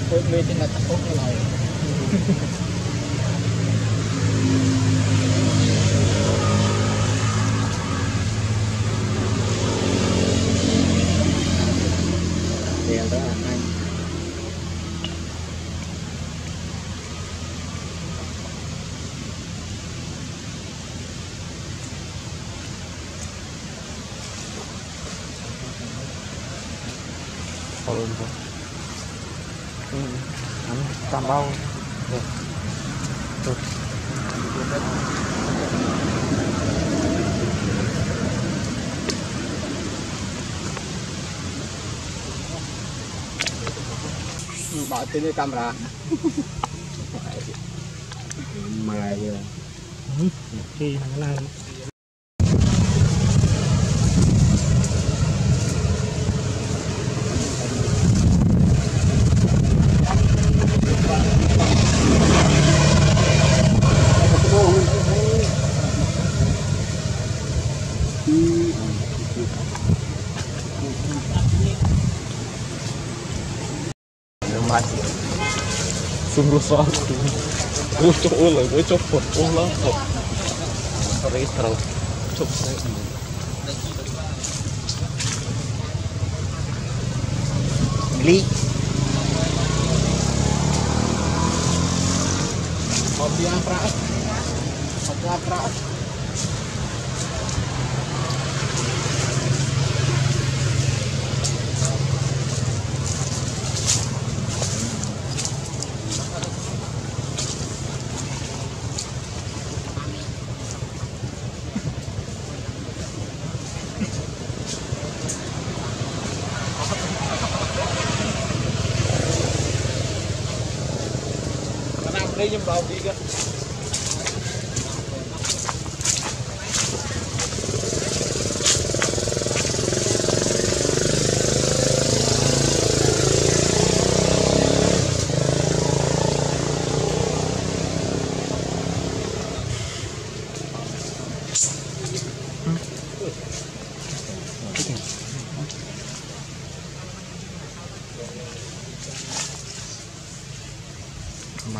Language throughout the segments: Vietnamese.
ធ្វើមេទាំងតែទឹកពុកឡើយ tiền đó là anh Tam bao. Được. Được. Bảo tên camera. mà giờ Khi បានសុំរសអត់គូចុះអូនឡើយគូចុះពត់អូនឡើយពត់រេត្រូវជប់ស្អែកមួយលីអត់ពីអាប្រាក់អត់ប្រាក់ Kayo yung babiga.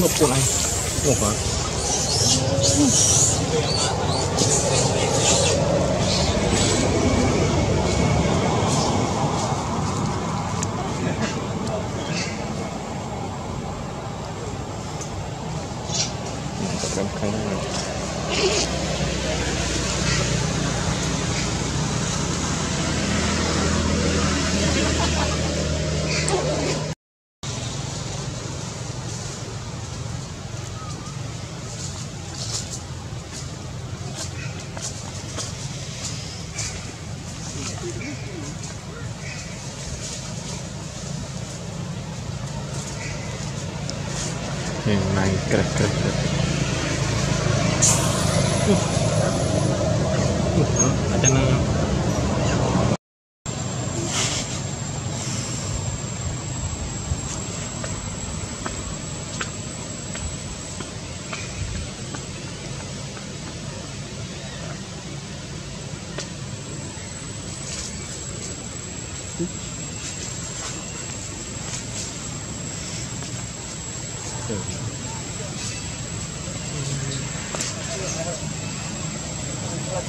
Không ngập này. không phải Cảm khai này Yung nine, crack, crack, crack. Oh.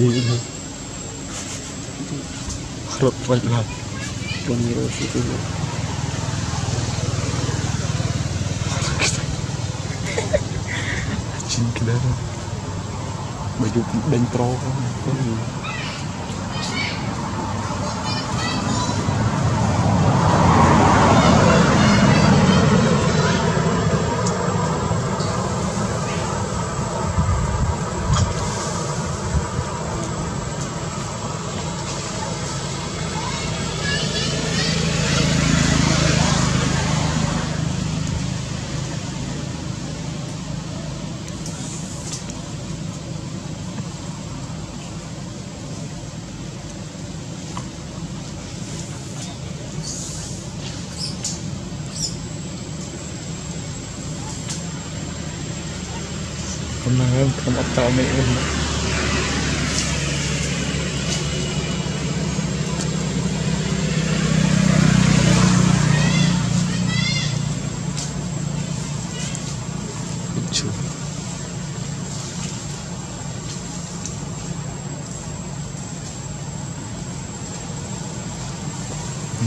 ดีเลยรถไฟลาตรงนี้เราสิคุณชิงกันแล้วมาอยู่เป็นโปรกัน កំណើមខ្ញុំអត់តមេវិញជូ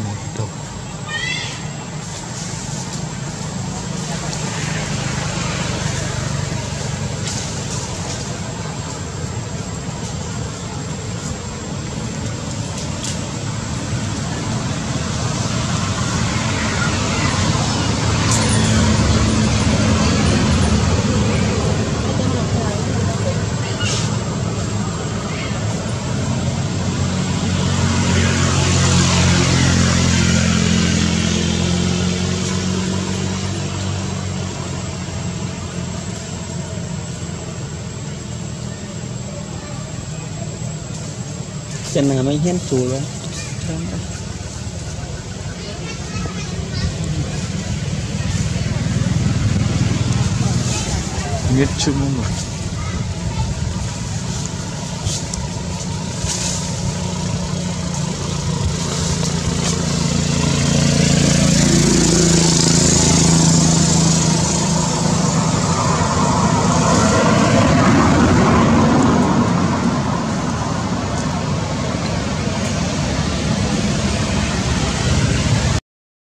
មកទៅ hen chùi á. Biết chung không mà